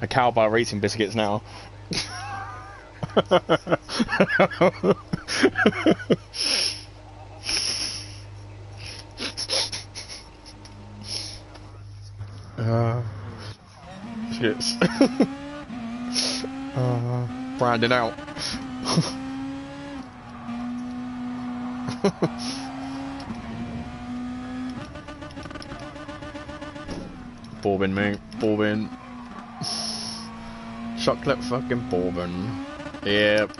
a cowbell racing biscuits now. uh, biscuits. uh, branding out. bourbon, mate. Bourbon. Chocolate fucking bourbon. Yep.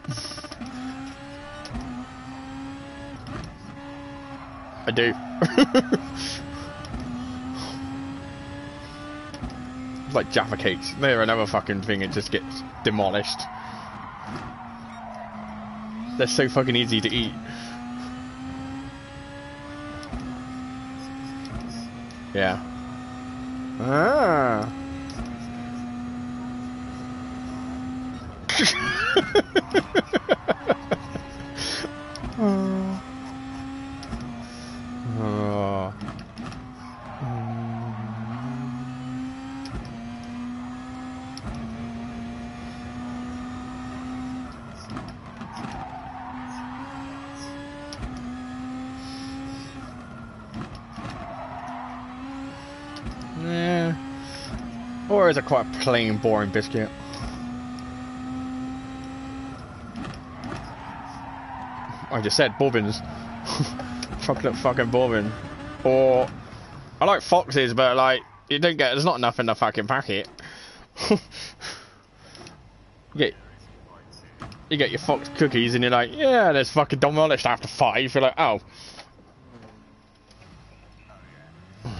I do. It's like Jaffa cakes. They're another fucking thing, it just gets demolished. They're so fucking easy to eat. Yeah. Ah. Or is it quite plain, boring biscuit? I just said bobbins. Chocolate fucking bourbon. Or I like Fox's, but like you don't get. There's not enough in the fucking packet. you get you get your fox cookies, and you're like, yeah, there's fucking demolished after five. You're like, oh.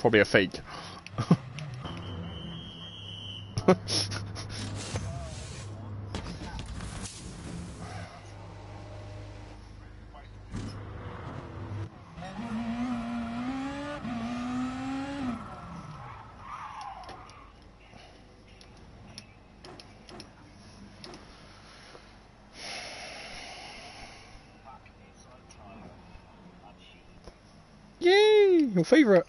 Probably a fake. Your favourite.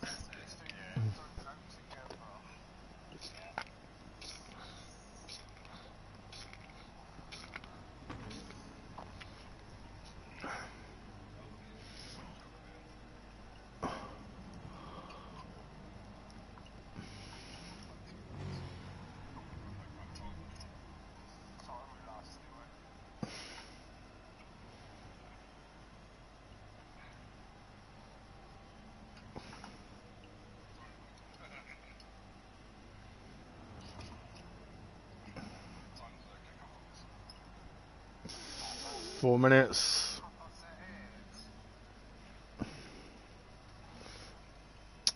Four minutes.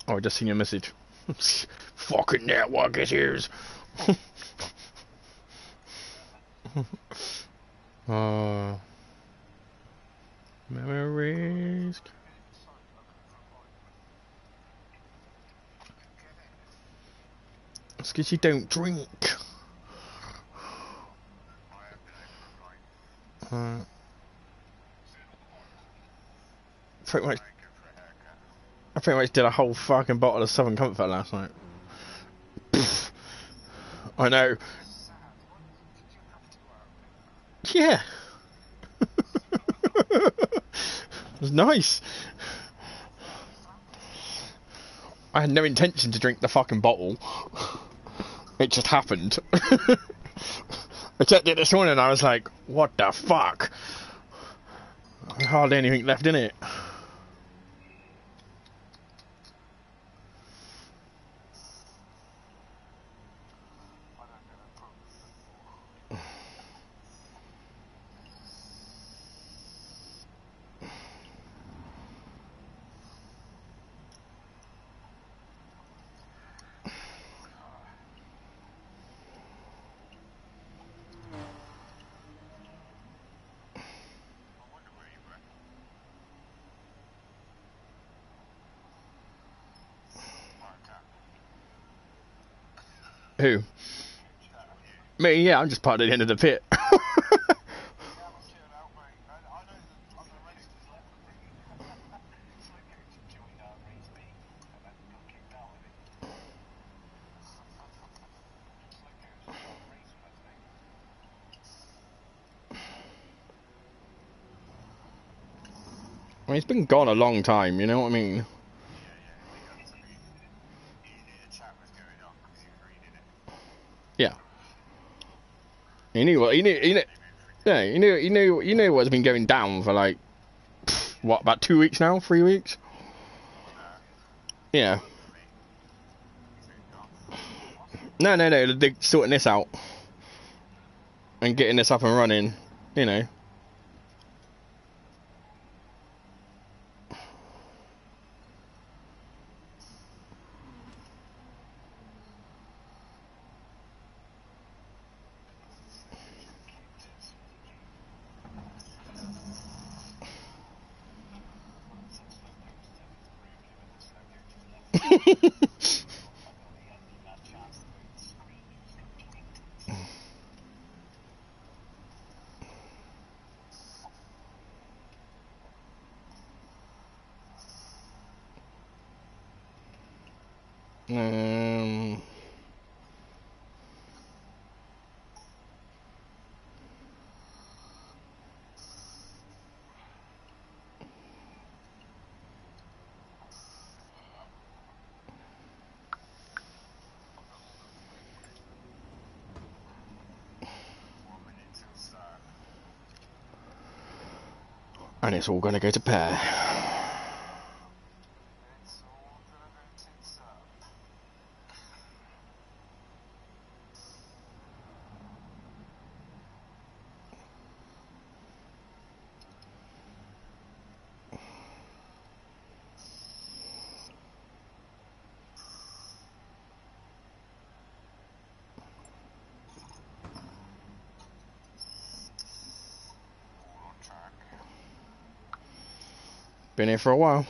Oh, I just seen your message. Fucking network issues. uh, memories. It's you don't drink. Pretty much, I pretty much did a whole fucking bottle of Southern Comfort last night. Pfft. I know. Yeah. it was nice. I had no intention to drink the fucking bottle. It just happened. I checked it this morning and I was like, what the fuck? There's hardly anything left in it. Who? Me, yeah, I'm just part of the end of the pit. I mean, it's been gone a long time, you know what I mean? Yeah. He knew what he knew. He knew. Yeah, you knew. You knew. You knew what's been going down for like what about two weeks now? Three weeks? Yeah. No, no, no. They're sorting this out and getting this up and running. You know. Um, and it's all gonna go to pair. Been here for a while.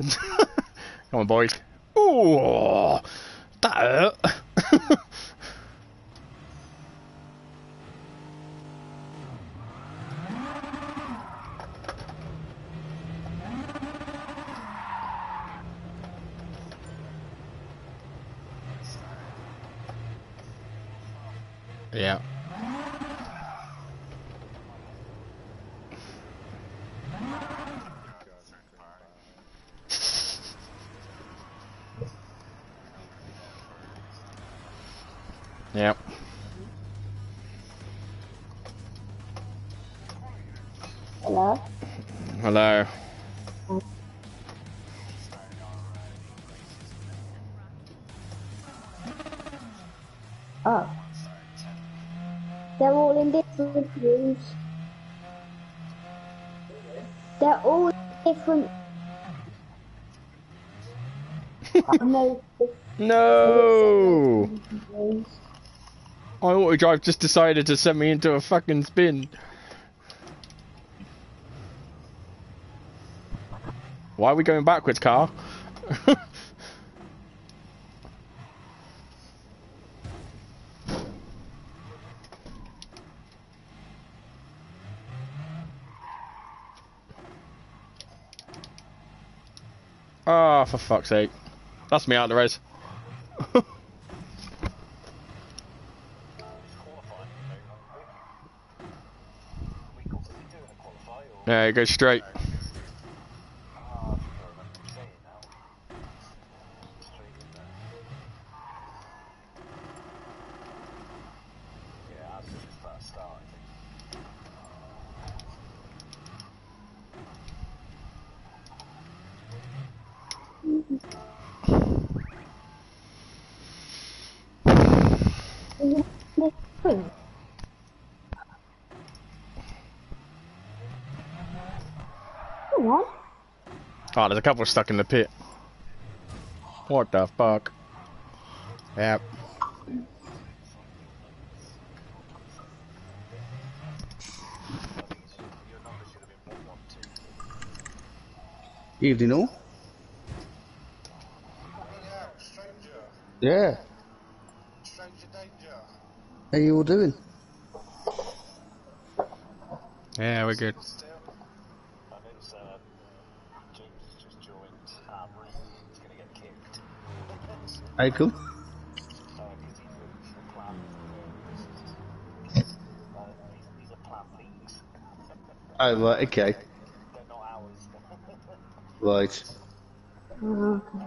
Come on, boys. Ooh, that hurt. Yeah. Yep. Hello? Hello. Oh. They're all in different rooms. They're all different. no, No! rooms. My auto drive just decided to send me into a fucking spin. Why are we going backwards, car? Ah, for fuck's sake. That's me out of the race. yeah, go straight. Come on. Oh, there's a couple stuck in the pit. What the fuck? Yep. Evening all. Yeah. How you all doing? Yeah, we're good. Still. And it's, um, James has just joined. Ah, right. He's gonna get kicked. How come? because he's the, he's the plan. Uh, these, these are plan Oh, right, okay. They're not ours. Right. Oh, okay.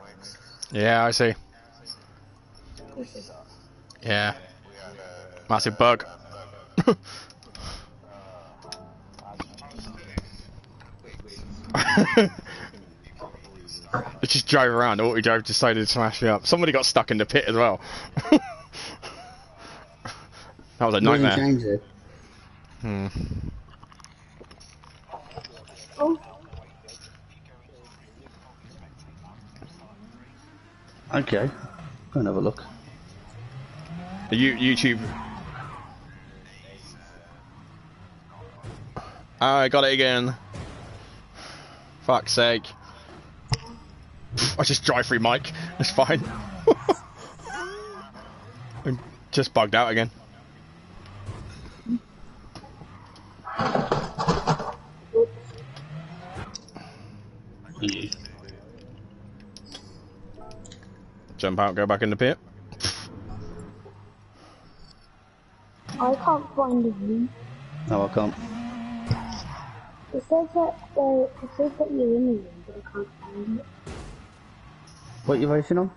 away. Yeah, I see. Yeah. Massive bug. It just drove around. Auto drive decided to smash me up. Somebody got stuck in the pit as well. that was a nightmare. changed it. Hmm. Oh, Okay. Go and have a look. The YouTube. I got it again. Fuck's sake. I just drive through Mike. It's fine. I'm just bugged out again. Jump out, go back in the pit. I can't find the room. No, I can't. It says that uh, it says that you're in the room, but I can't find it. What you racing on?